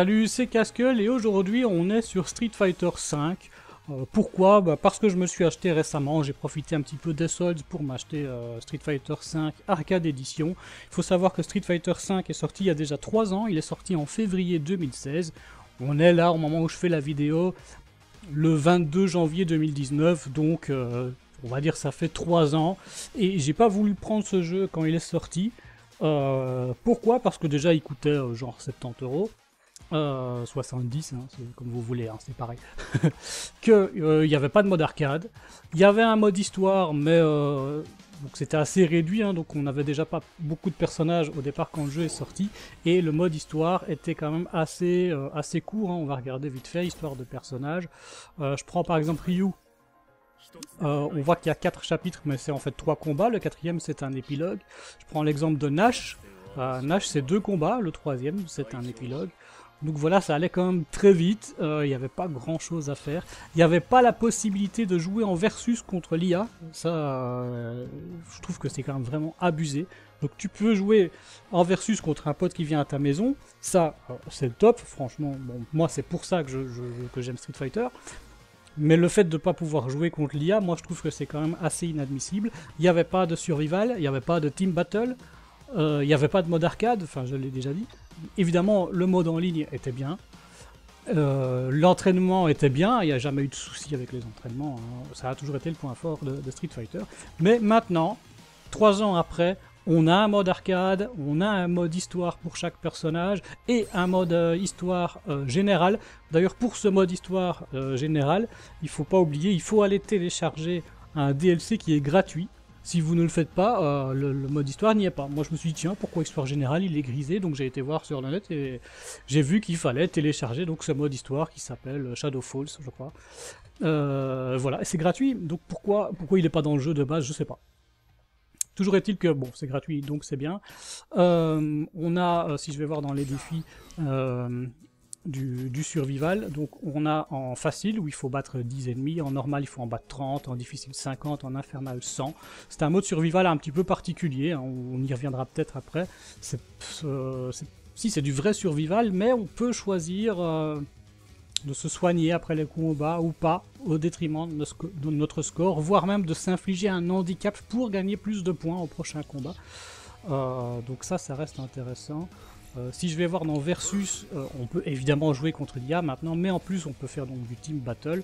Salut, c'est Casquel et aujourd'hui on est sur Street Fighter V. Euh, pourquoi? Bah, Parce que je me suis acheté récemment, j'ai profité un petit peu des soldes pour m'acheter euh, Street Fighter V Arcade Edition. Il faut savoir que Street Fighter V est sorti il y a déjà 3 ans, il est sorti en février 2016. On est là au moment où je fais la vidéo, le 22 janvier 2019, donc euh, on va dire ça fait 3 ans. Et j'ai pas voulu prendre ce jeu quand il est sorti. pourquoi? Parce que déjà il coûtait genre 70 euros. 70, euh, hein, comme vous voulez, hein, c'est pareil, qu'il euh, n'y avait pas de mode arcade. Il y avait un mode histoire, mais euh, c'était assez réduit, hein, donc on n'avait déjà pas beaucoup de personnages au départ quand le jeu est sorti, et le mode histoire était quand même assez, assez court, on va regarder vite fait, histoire de personnages. je prends par exemple Ryu, on voit qu'il y a 4 chapitres, mais c'est en fait 3 combats, le quatrième c'est un épilogue. Je prends l'exemple de Nash, Nash c'est 2 combats, le troisième c'est un épilogue. Donc voilà, ça allait quand même très vite, euh, il n'y avait pas grand chose à faire. Il n'y avait pas la possibilité de jouer en versus contre l'IA, ça euh, je trouve que c'est quand même vraiment abusé. Donc tu peux jouer en versus contre un pote qui vient à ta maison, ça euh, c'est top, franchement, moi c'est pour ça que, que j'aime Street Fighter. Mais le fait de ne pas pouvoir jouer contre l'IA, moi je trouve que c'est quand même assez inadmissible. Il n'y avait pas de survival, il n'y avait pas de team battle, il n'y avait pas de mode arcade, enfin je l'ai déjà dit évidemment, le mode en ligne était bien. Euh, l'entraînement était bien, il n'y a jamais eu de soucis avec les entraînements, hein. ça a toujours été le point fort de, Street Fighter. Mais maintenant, trois ans après, on a un mode arcade, on a un mode histoire pour chaque personnage et un mode euh, histoire euh, général. D'ailleurs, pour ce mode histoire général, il faut pas oublier, il faut aller télécharger un DLC qui est gratuit si vous ne le faites pas, euh, le, mode histoire n'y est pas. Moi je me suis dit tiens pourquoi histoire générale il est grisé donc j'ai été voir sur le net et j'ai vu qu'il fallait télécharger donc ce mode histoire qui s'appelle Shadow Falls je crois. Euh, voilà, c'est gratuit donc pourquoi pourquoi il n'est pas dans le jeu de base je sais pas. Toujours est-il que bon c'est gratuit donc c'est bien. Euh, on a si je vais voir dans les défis du, survival. Donc on a en facile où il faut battre 10 ennemis, en normal il faut en battre 30, en difficile 50, en infernal 100. C'est un mode survival un petit peu particulier, hein, on y reviendra peut-être après. Euh, si c'est du vrai survival, mais on peut choisir euh, de se soigner après les combats ou pas, au détriment de, notre score, voire même de s'infliger un handicap pour gagner plus de points au prochain combat. Euh, donc ça, ça reste intéressant. Euh, si je vais voir dans Versus, euh, on peut évidemment jouer contre l'IA maintenant, mais en plus on peut faire donc du team battle.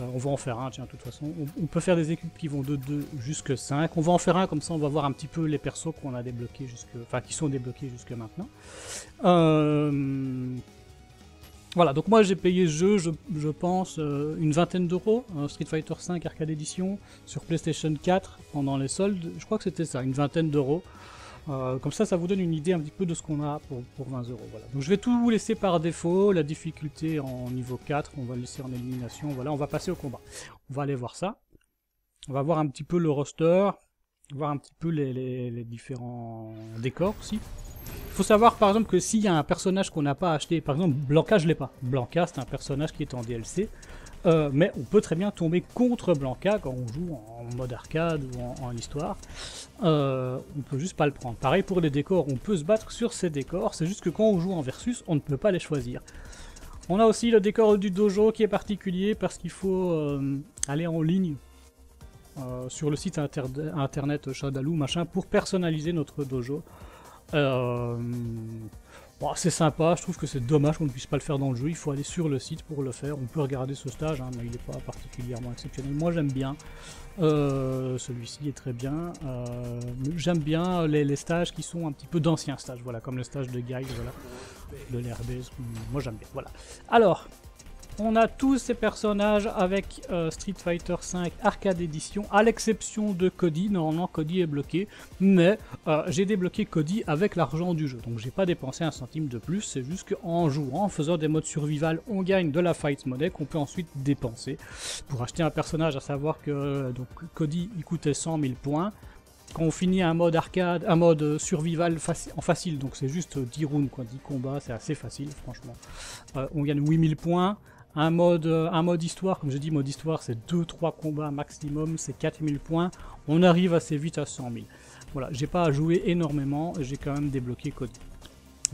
Euh, on va en faire un, tiens, de toute façon. On, peut faire des équipes qui vont de 2 jusqu'à 5. On va en faire un, comme ça on va voir un petit peu les persos qu'on a débloqués jusque... Enfin, qui sont débloqués jusque maintenant. Voilà, donc moi j'ai payé ce jeu, je, pense, une vingtaine d'euros, Street Fighter V Arcade Edition, sur PlayStation 4 pendant les soldes, je crois que c'était ça, une vingtaine d'euros. Euh, comme ça, ça vous donne une idée un petit peu de ce qu'on a pour, 20 euros. Voilà. Donc je vais tout vous laisser par défaut, la difficulté en niveau 4, on va laisser en élimination. Voilà, on va passer au combat. On va aller voir ça. On va voir un petit peu le roster, voir un petit peu les, différents décors aussi. Il faut savoir par exemple que s'il y a un personnage qu'on n'a pas acheté, par exemple Blanca je l'ai pas. Blanca c'est un personnage qui est en DLC. Euh, mais on peut très bien tomber contre Blanca quand on joue en mode arcade ou en, histoire. Euh, on peut juste pas le prendre. Pareil pour les décors, on peut se battre sur ces décors, c'est juste que quand on joue en versus, on ne peut pas les choisir. On a aussi le décor du dojo qui est particulier parce qu'il faut euh, aller en ligne sur le site internet Shadaloo machin pour personnaliser notre dojo. C'est sympa, je trouve que c'est dommage qu'on ne puisse pas le faire dans le jeu, il faut aller sur le site pour le faire. On peut regarder ce stage, hein, mais il n'est pas particulièrement exceptionnel. Moi j'aime bien, euh, celui-ci est très bien. Euh, j'aime bien les, stages qui sont un petit peu d'anciens stages, voilà, comme le stage de Guide, voilà, de moi j'aime bien, voilà. Alors, on a tous ces personnages avec euh, Street Fighter V Arcade Edition, à l'exception de Cody. Normalement, Cody est bloqué, mais euh, j'ai débloqué Cody avec l'argent du jeu. Donc, j'ai pas dépensé un centime de plus. C'est juste qu'en jouant, en faisant des modes survival, on gagne de la fight money qu'on peut ensuite dépenser pour acheter un personnage. À savoir que euh, donc Cody il coûtait 100 000 points quand on finit un mode arcade, un mode survival en facile, donc c'est juste 10 rounds, quoi, 10 combats, c'est assez facile, franchement. on gagne 8000 points, un mode, euh, un mode histoire, comme je dis, mode histoire, c'est 2-3 combats maximum, c'est 4000 points. On arrive assez vite à 100 000. Voilà, j'ai pas à jouer énormément, j'ai quand même débloqué Cody.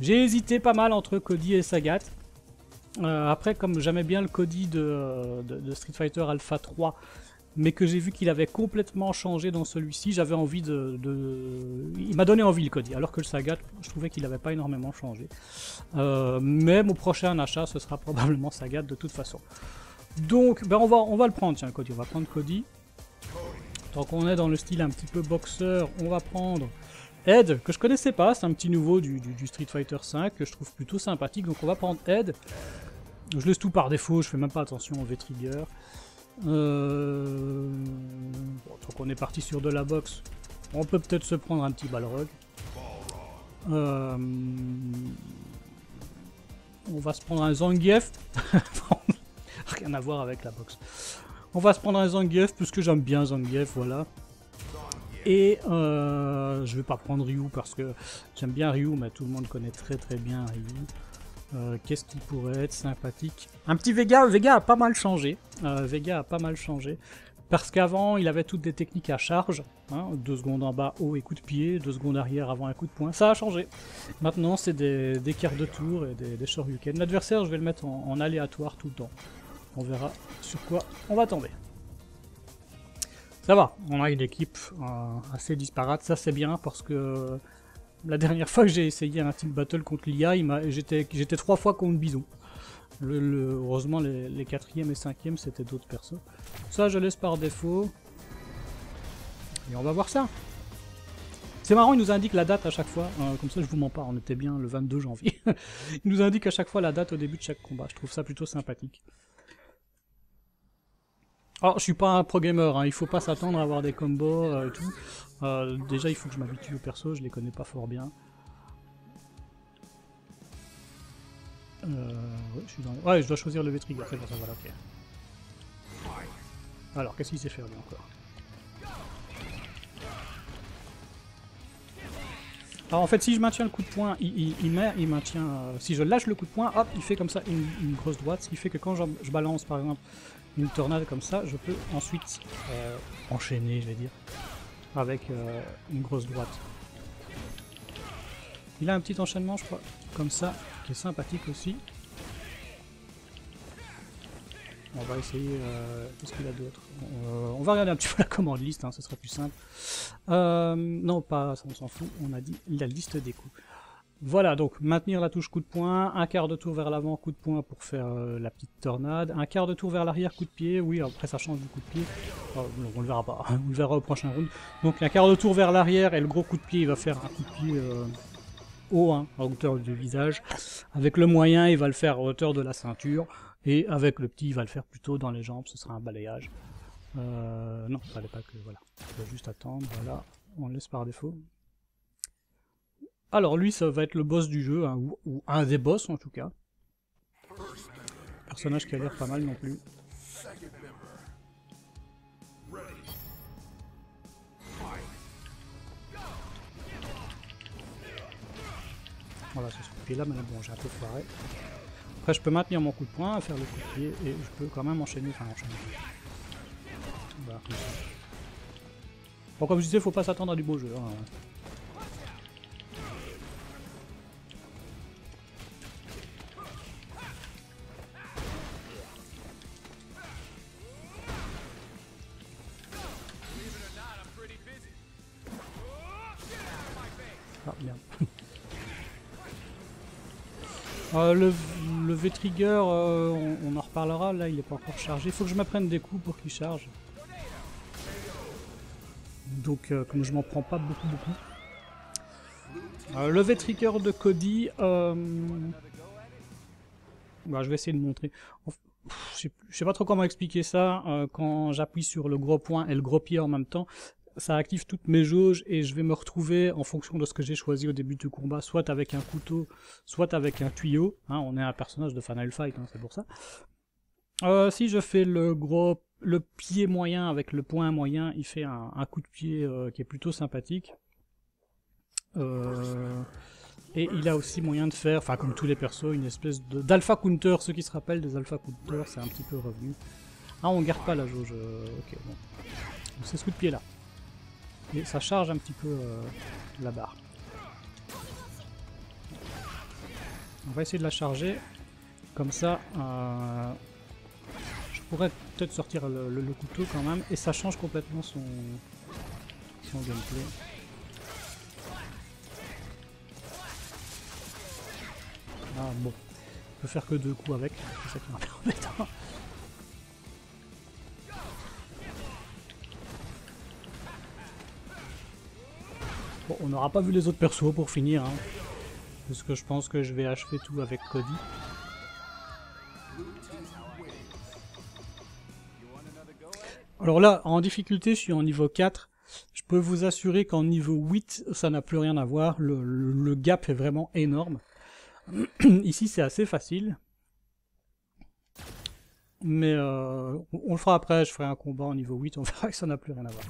J'ai hésité pas mal entre Cody et Sagat. Euh, après, comme j'aimais bien le Cody de, Street Fighter Alpha 3, mais que j'ai vu qu'il avait complètement changé dans celui-ci, j'avais envie de, Il m'a donné envie le Cody, alors que le Sagat, je trouvais qu'il n'avait pas énormément changé. Euh, mais mon prochain achat, ce sera probablement Sagat de toute façon. Donc, ben on, va, on va le prendre, tiens, Cody, on va prendre Cody. Tant qu'on est dans le style un petit peu boxeur, on va prendre Ed, que je connaissais pas, c'est un petit nouveau du, Street Fighter V que je trouve plutôt sympathique, donc on va prendre Ed. Je laisse tout par défaut, je fais même pas attention au V-Trigger. Euh... tant qu'on est parti sur de la boxe, on peut peut-être se prendre un petit Balrog. Euh... On va se prendre un Zangief. Rien à voir avec la boxe. On va se prendre un Zangief, puisque j'aime bien Zangief, voilà. Et euh, je vais pas prendre Ryu parce que j'aime bien Ryu, mais tout le monde connaît très très bien Ryu. Euh, qu'est-ce qui pourrait être sympathique? Un petit Vega, Vega a pas mal changé. Euh, Vega a pas mal changé. Parce qu'avant, il avait toutes des techniques à charge. Hein, deux secondes en bas, haut et coup de pied. Deux secondes arrière avant un coup de poing. Ça a changé. Maintenant, c'est des, des quarts de tour et des, des shoryuken. L'adversaire, je vais le mettre en aléatoire tout le temps. On verra sur quoi on va tomber. Ça va, on a une équipe euh, assez disparate, ça c'est bien parce que la dernière fois que j'ai essayé un team battle contre l'IA, j'étais trois fois contre Bison. Heureusement les, quatrièmes et cinquièmes c'était d'autres persos. Ça je laisse par défaut. Et on va voir ça. C'est marrant, il nous indique la date à chaque fois, euh, comme ça je vous mens pas, on était bien le 22 janvier. il nous indique à chaque fois la date au début de chaque combat, je trouve ça plutôt sympathique. Alors, je suis pas un pro gamer, hein. il faut pas s'attendre à avoir des combos euh, et tout. Euh, déjà, il faut que je m'habitue aux persos, je les connais pas fort bien. Euh, ouais, je dois choisir le V-Trigger, c'est ça, voilà, ok. Alors, qu'est-ce qu'il sait faire lui encore? Alors en fait, si je maintiens le coup de poing, il, met, il maintient... si je lâche le coup de poing, hop, il fait comme ça une, grosse droite, ce qui fait que quand je balance, par exemple, une tornade comme ça, je peux ensuite euh, enchaîner, je vais dire, avec euh, une grosse droite. Il a un petit enchaînement, je crois, comme ça, qui est sympathique aussi. On va essayer... Euh, Qu'est-ce qu'il a d'autre? On va regarder un petit peu la commande liste, hein, ce sera plus simple. non, pas, ça on s'en fout, on a dit la liste des coups. Voilà, donc maintenir la touche coup de poing, un quart de tour vers l'avant, coup de poing pour faire euh, la petite tornade, un quart de tour vers l'arrière, coup de pied, oui, après ça change du coup de pied, oh, on le verra pas, on le verra au prochain round. Donc un quart de tour vers l'arrière et le gros coup de pied, il va faire un coup de pied euh, haut, hein, à hauteur du visage. Avec le moyen, il va le faire à hauteur de la ceinture, et avec le petit, il va le faire plutôt dans les jambes, ce sera un balayage. Euh, non, il fallait pas que, voilà, on va juste attendre, voilà, on le laisse par défaut. Alors lui, ça va être le boss du jeu, hein, ou, un des boss en tout cas. Personnage qui a l'air pas mal non plus. Voilà, c'est ce coup de pied là, mais bon, j'ai un peu foiré. Après, je peux maintenir mon coup de poing, faire le coup de pied, et je peux quand même enchaîner, enfin enchaîner. Bon, comme je disais, faut pas s'attendre à du beau jeu. Hein. Euh, le, V-Trigger, euh, on, en reparlera, là il est pas encore chargé. Faut que je m'apprenne des coups pour qu'il charge. Donc euh, comme je m'en prends pas beaucoup beaucoup. le V-Trigger de Cody, bah, je vais essayer de montrer. Je sais pas trop comment expliquer ça. quand j'appuie sur le gros point et le gros pied en même temps, ça active toutes mes jauges et je vais me retrouver en fonction de ce que j'ai choisi au début du combat, soit avec un couteau, soit avec un tuyau. Hein, on est un personnage de Final Fight, hein, c'est pour ça. Euh, si je fais le gros, le pied moyen avec le point moyen, il fait un, coup de pied euh, qui est plutôt sympathique. Euh, et il a aussi moyen de faire, enfin comme tous les persos, une espèce d'alpha counter. Ceux qui se rappellent des alpha counters, c'est un petit peu revenu. Ah, on garde pas la jauge. Ok, bon. C'est ce coup de pied là. Et ça charge un petit peu euh, la barre. On va essayer de la charger. Comme ça, euh, je pourrais peut-être sortir le, couteau quand même, et ça change complètement son, son gameplay. Ah bon, je peux faire que deux coups avec, c'est ça qui m'a On n'aura pas vu les autres persos pour finir, hein, parce que je pense que je vais achever tout avec Cody. Alors là, en difficulté, je suis en niveau 4. Je peux vous assurer qu'en niveau 8, ça n'a plus rien à voir. Le, gap est vraiment énorme. Ici, c'est assez facile. Mais euh, on le fera après, je ferai un combat en niveau 8, on verra que ça n'a plus rien à voir.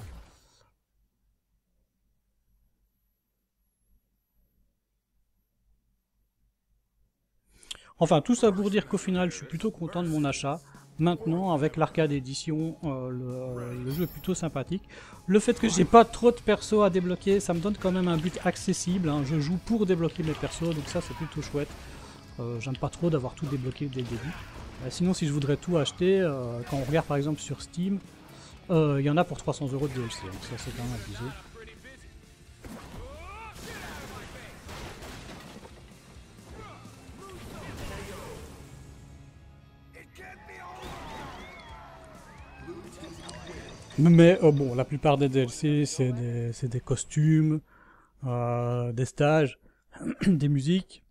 Enfin, tout ça pour dire qu'au final, je suis plutôt content de mon achat. Maintenant, avec l'arcade édition, euh, le, le jeu est plutôt sympathique. Le fait que j'ai pas trop de persos à débloquer, ça me donne quand même un but accessible. hein. Je joue pour débloquer mes persos, donc ça c'est plutôt chouette. Euh, J'aime pas trop d'avoir tout débloqué dès le début. Euh, sinon, si je voudrais tout acheter, euh, quand on regarde par exemple sur Steam, euh, il y en a pour 300 euros de DLC, donc ça c'est quand même abusé. Mais euh, bon, la plupart des DLC, c'est des, costumes, euh, des stages, des musiques.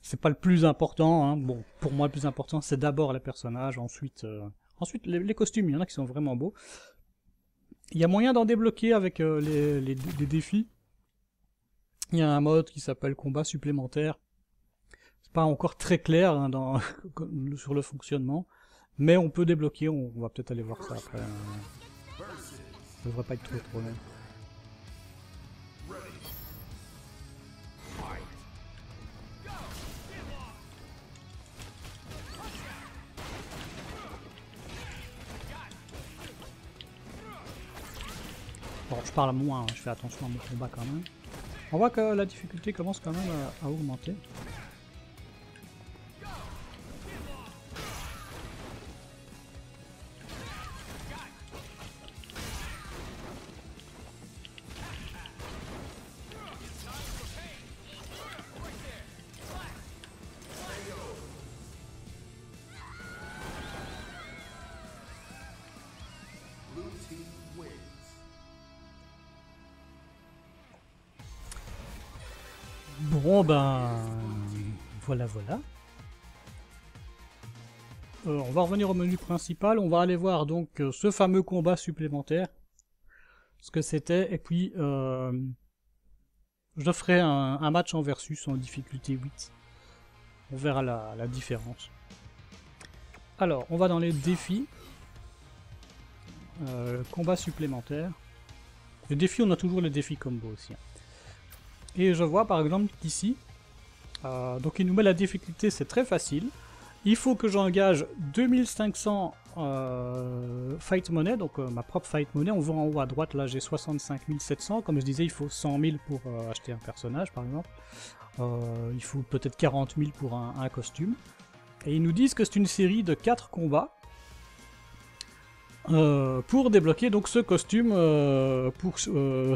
C'est pas le plus important. Hein. Bon, pour moi, le plus important, c'est d'abord les personnages, ensuite, euh, ensuite les, costumes. Il y en a qui sont vraiment beaux. Il y a moyen d'en débloquer avec les, défis. Il y a un mode qui s'appelle combat supplémentaire. C'est pas encore très clair hein, sur le fonctionnement. Mais on peut débloquer, on, va peut-être aller voir ça après. Ça devrait pas être trop de problème. Bon, je parle moins, hein, je fais attention à mon combat quand même. On voit que la difficulté commence quand même à augmenter. Au menu principal, on va aller voir donc euh, ce fameux combat supplémentaire, ce que c'était, et puis euh, je ferai un, match en versus en difficulté 8. On verra la, différence. Alors, on va dans les défis. Euh, combat supplémentaire. Les défis, on a toujours les défis combo aussi. hein. Et je vois par exemple qu'ici, donc il nous met la difficulté, c'est très facile. Il faut que j'engage 2500 euh, fight money, donc euh, ma propre fight money. On voit en haut à droite, là j'ai 65 700. Comme je disais, il faut 100 000 pour euh, acheter un personnage par exemple. Il faut peut-être 40 000 pour un, costume. Et ils nous disent que c'est une série de 4 combats. pour débloquer donc ce costume pour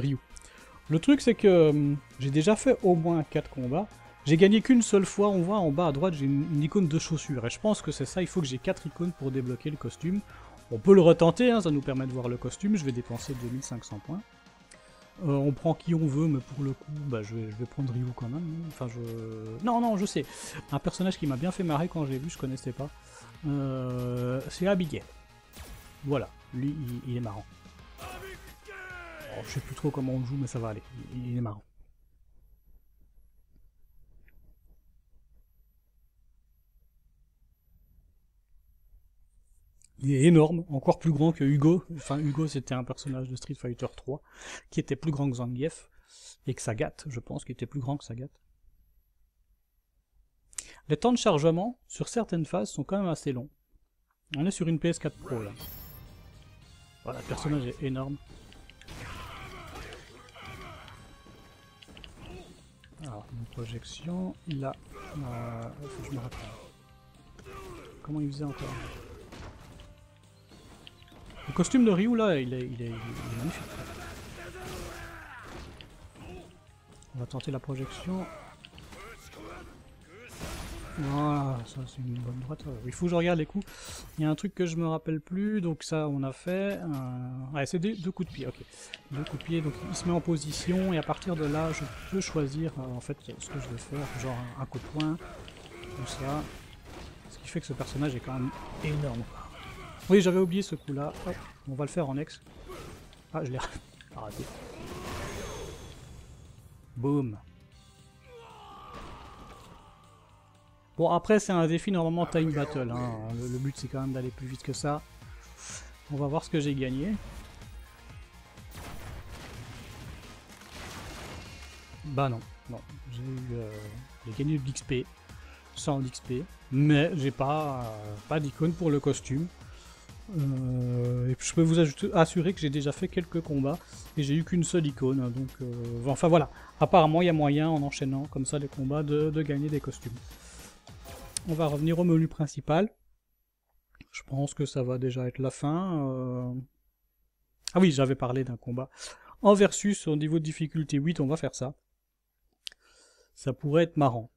Ryu. Le truc c'est que hum, j'ai déjà fait au moins 4 combats. J'ai gagné qu'une seule fois, on voit en bas à droite j'ai une, icône de chaussure. Et je pense que c'est ça, il faut que j'ai 4 icônes pour débloquer le costume. On peut le retenter, hein, ça nous permet de voir le costume, je vais dépenser 2500 points. Euh, on prend qui on veut, mais pour le coup, bah, je, vais, prendre Ryu quand même. Enfin, je... Non, non, je sais. Un personnage qui m'a bien fait marrer quand j'ai vu, je connaissais pas. Euh, c'est Abigail. Voilà, lui, il, est marrant. Oh, je sais plus trop comment on le joue, mais ça va aller. Il est marrant. Il est énorme, encore plus grand que Hugo. Enfin, Hugo, c'était un personnage de Street Fighter 3 qui était plus grand que Zangief et que Sagat, je pense, qui était plus grand que Sagat. Les temps de chargement sur certaines phases sont quand même assez longs. On est sur une PS4 Pro là. Voilà, le personnage est énorme. Alors, une projection, il a... Euh, je me rappelle. comment il faisait encore? Le costume de Ryu là, il est, il est, magnifique. On va tenter la projection. Voilà, ça c'est une bonne droite. Il faut que je regarde les coups. Il y a un truc que je me rappelle plus, donc ça on a fait. Euh... Ouais, c'est deux coups de pied, ok. Deux coups de pied, donc il se met en position et à partir de là je peux choisir euh, en fait ce que je vais faire, genre un, coup de poing, tout ça. Ce qui fait que ce personnage est quand même énorme. Oui, j'avais oublié ce coup là. on va le faire en ex. Ah, je l'ai raté. Boum. Bon, après, c'est un défi normalement time battle. Hein. Le, but, c'est quand même d'aller plus vite que ça. On va voir ce que j'ai gagné. Bah non, non. J'ai euh, gagné de l'XP. 100 d'XP. Mais j'ai pas, euh, pas d'icône pour le costume. Euh, je peux vous assurer que j'ai déjà fait quelques combats et j'ai eu qu'une seule icône. Donc, enfin voilà. Apparemment, il y a moyen en enchaînant comme ça les combats de gagner des costumes. On va revenir au menu principal. Je pense que ça va déjà être la fin. Euh. Ah oui, j'avais parlé d'un combat. En versus, au niveau de difficulté 8, on va faire ça. Ça pourrait être marrant.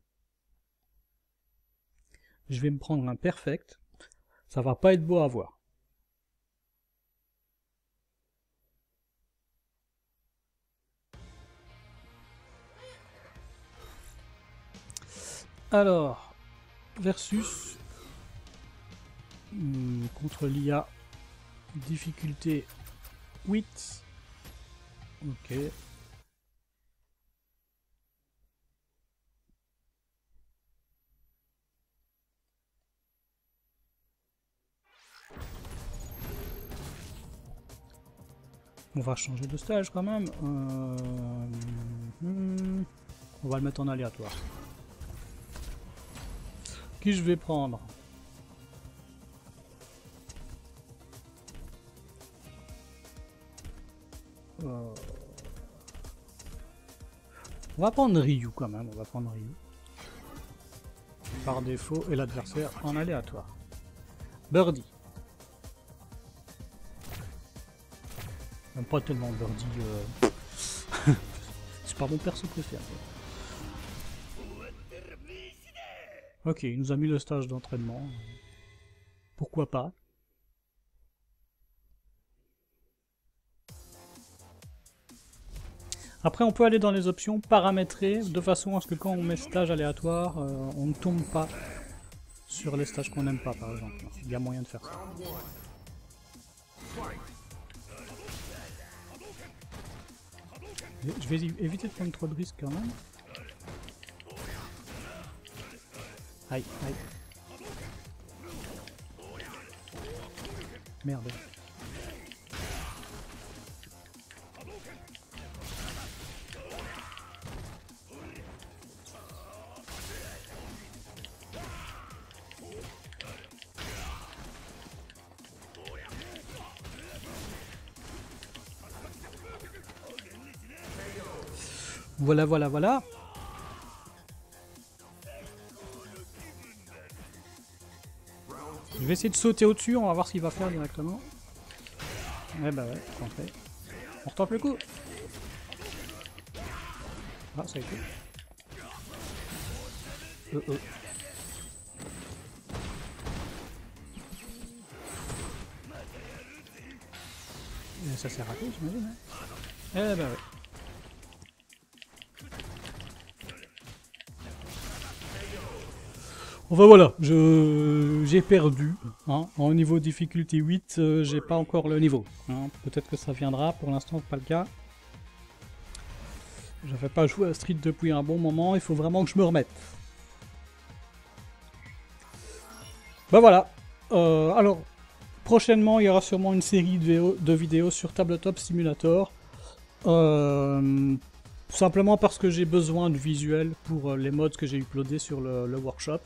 Je vais me prendre un perfect. Ça va pas être beau à voir. Alors, versus hmm, contre l'IA difficulté 8 ok. On va changer de stage quand même. Euh, hmm, on va le mettre en aléatoire je vais prendre euh. On va prendre Ryu quand même, on va prendre Ryu. Par défaut et l'adversaire en aléatoire. Birdie. Pas tellement Birdie. Euh. C'est pas mon perso préféré. Ok, il nous a mis le stage d'entraînement. Pourquoi pas? Après, on peut aller dans les options paramétrer de façon à ce que quand on met stage aléatoire, euh, on ne tombe pas sur les stages qu'on n'aime pas, par exemple. Il y a moyen de faire ça. Je vais éviter de prendre trop de risques quand même. Aïe, aïe. Merde. Voilà, voilà, voilà. Je vais essayer de sauter au-dessus, on va voir ce qu'il va faire directement. Ouais bah ouais, fait. On retente le coup Ah, ça a été. Euh, euh. Et ça s'est raté, j'imagine. Hein? Eh bah ouais. Enfin voilà, j'ai perdu. Hein. En niveau difficulté 8, euh, j'ai pas encore le niveau. Hein. Peut-être que ça viendra, pour l'instant pas le cas. J'avais pas joué à Street depuis un bon moment, il faut vraiment que je me remette. Ben voilà. Euh, alors, prochainement, il y aura sûrement une série de, vidéos, sur Tabletop Simulator. Euh, simplement parce que j'ai besoin de visuels pour les mods que j'ai uploadés sur le workshop.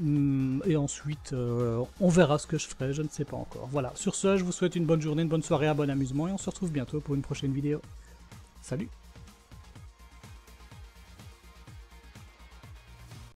Hmm, et ensuite, euh, on verra ce que je ferai, je ne sais pas encore. Voilà, sur ce, je vous souhaite une bonne journée, une bonne soirée, un bon amusement, et on se retrouve bientôt pour une prochaine vidéo. Salut